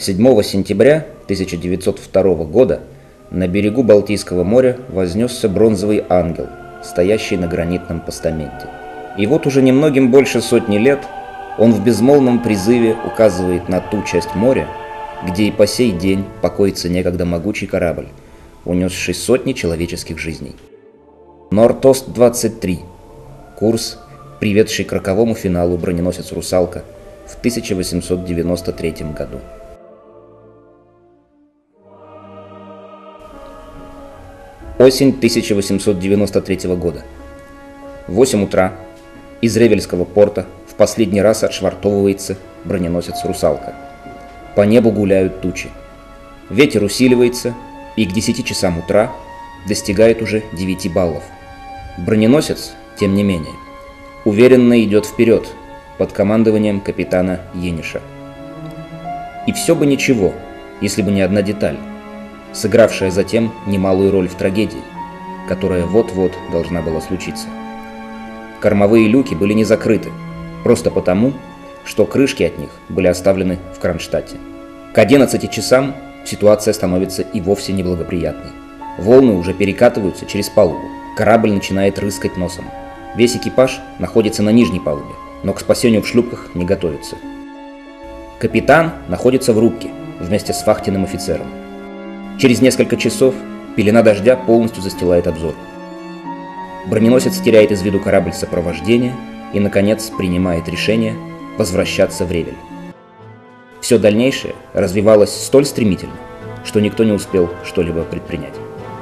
7 сентября 1902 года на берегу Балтийского моря вознесся бронзовый ангел, стоящий на гранитном постаменте. И вот уже немногим больше сотни лет он в безмолвном призыве указывает на ту часть моря, где и по сей день покоится некогда могучий корабль, унесший сотни человеческих жизней. Нортост-23. Курс, приведший к роковому финалу броненосец «Русалка» в 1893 году. Осень 1893 года. 8 утра. Из Ревельского порта в последний раз отшвартовывается броненосец «Русалка». По небу гуляют тучи. Ветер усиливается и к 10 часам утра достигает уже 9 баллов. Броненосец, тем не менее, уверенно идет вперед под командованием капитана Ениша. И все бы ничего, если бы не одна деталь сыгравшая затем немалую роль в трагедии, которая вот-вот должна была случиться. Кормовые люки были не закрыты, просто потому, что крышки от них были оставлены в Кронштадте. К 11 часам ситуация становится и вовсе неблагоприятной. Волны уже перекатываются через палубу, корабль начинает рыскать носом. Весь экипаж находится на нижней палубе, но к спасению в шлюпках не готовится. Капитан находится в рубке вместе с вахтенным офицером. Через несколько часов пелена дождя полностью застилает обзор. Броненосец теряет из виду корабль сопровождения и, наконец, принимает решение возвращаться в Ревель. Все дальнейшее развивалось столь стремительно, что никто не успел что-либо предпринять.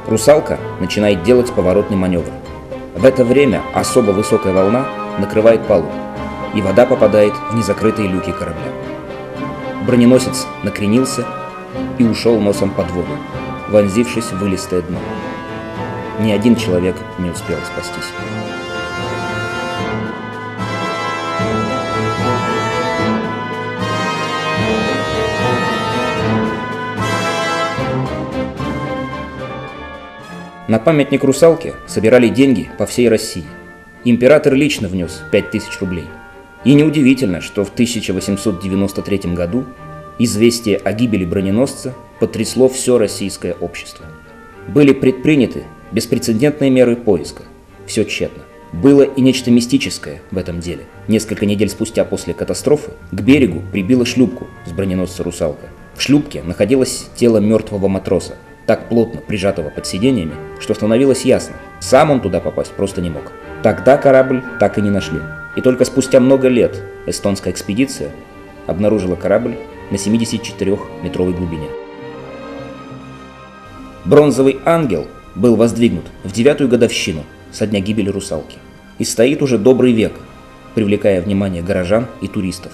«Русалка» начинает делать поворотный маневр. В это время особо высокая волна накрывает палубу, и вода попадает в незакрытые люки корабля. Броненосец накренился и ушел носом под воду, вонзившись в вылистое дно. Ни один человек не успел спастись. На памятник русалке собирали деньги по всей России. Император лично внес 5000 рублей. И неудивительно, что в 1893 году Известие о гибели броненосца потрясло все российское общество. Были предприняты беспрецедентные меры поиска. Все тщетно. Было и нечто мистическое в этом деле. Несколько недель спустя после катастрофы к берегу прибила шлюпку с броненосца «Русалка». В шлюпке находилось тело мертвого матроса, так плотно прижатого под сиденьями, что становилось ясно, сам он туда попасть просто не мог. Тогда корабль так и не нашли. И только спустя много лет эстонская экспедиция обнаружила корабль на 74-метровой глубине. Бронзовый ангел был воздвигнут в девятую годовщину со дня гибели русалки и стоит уже добрый век, привлекая внимание горожан и туристов.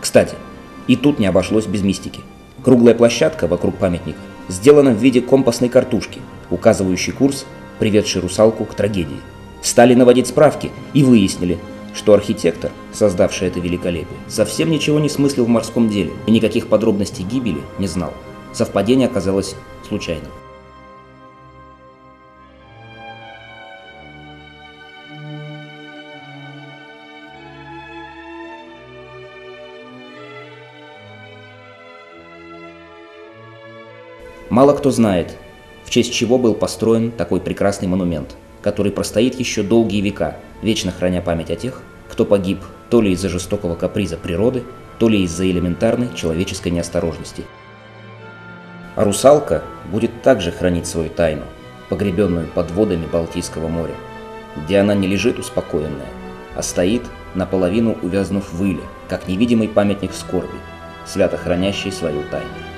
Кстати, и тут не обошлось без мистики. Круглая площадка вокруг памятника сделана в виде компасной картушки, указывающей курс, приведший русалку к трагедии. Стали наводить справки и выяснили, что архитектор, создавший это великолепие, совсем ничего не смыслил в морском деле и никаких подробностей гибели не знал. Совпадение оказалось случайным. Мало кто знает, в честь чего был построен такой прекрасный монумент – который простоит еще долгие века, вечно храня память о тех, кто погиб то ли из-за жестокого каприза природы, то ли из-за элементарной человеческой неосторожности. А русалка будет также хранить свою тайну, погребенную под водами Балтийского моря, где она не лежит успокоенная, а стоит, наполовину увязнув в иле, как невидимый памятник скорби, свято хранящий свою тайну.